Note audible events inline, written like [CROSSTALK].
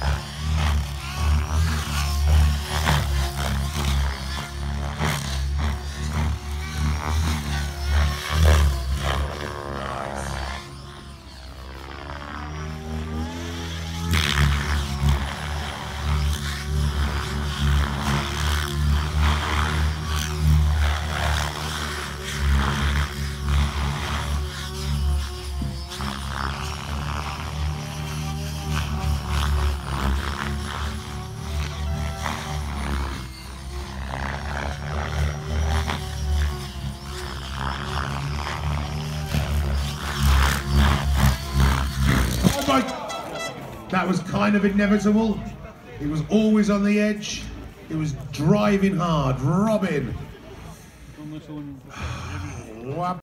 啊。That was kind of inevitable. He was always on the edge. He was driving hard. Robin. [SIGHS]